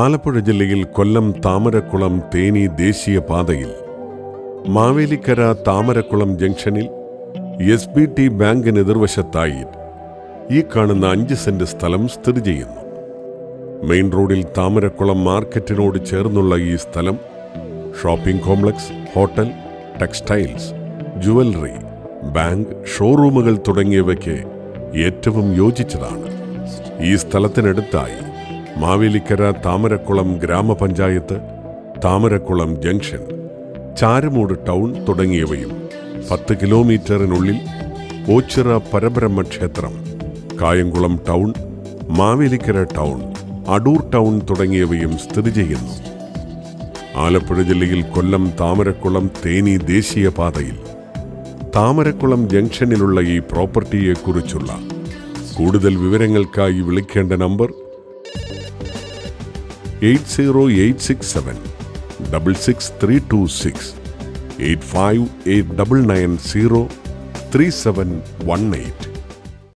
ആലപ്പുഴ ജില്ലയിൽ കൊല്ലം താമരക്കുളം തേനി ദേശീയപാതയിൽ മാവേലിക്കര താമരക്കുളം ജംഗ്ഷനിൽ എസ് ബി ടി ബാങ്കിന് എതിർവശത്തായി ഈ കാണുന്ന അഞ്ച് സെന്റ് സ്ഥലം സ്ഥിതി ചെയ്യുന്നു. മെയിൻ റോഡിൽ താമരക്കുളം മാർക്കറ്റിനോട് ചേർന്നുള്ള ഈ സ്ഥലം shopping complex hotel textiles jewellery bank ഷോറൂമുകൾ തുടങ്ങിയവയ്ക്ക് ഏറ്റവും യോജിച്ചതാണ്. ഈ സ്ഥലത്തിനടുത്തായി മാവേലിക്കര താമരക്കുളം ഗ്രാമപഞ്ചായത്ത് താമരക്കുളം ജംഗ്ഷൻ ചാരമൂട് ടൗൺ തുടങ്ങിയവയും പത്ത് കിലോമീറ്ററിനുള്ളിൽ ഓച്ചിറ പരബ്രഹ്മ ക്ഷേത്രം Kayamkulam town Mavelikara town Adoor town തുടങ്ങിയവയും സ്ഥിതി ചെയ്യുന്നു. ആലപ്പുഴ ജില്ലയിൽ കൊല്ലം താമരക്കുളം തേനി ദേശീയപാതയിൽ താമരക്കുളം ജംഗ്ഷനിലുള്ള ഈ പ്രോപ്പർട്ടിയെക്കുറിച്ചുള്ള കൂടുതൽ വിവരങ്ങൾക്കായി വിളിക്കേണ്ട നമ്പർ 80867 66326 85890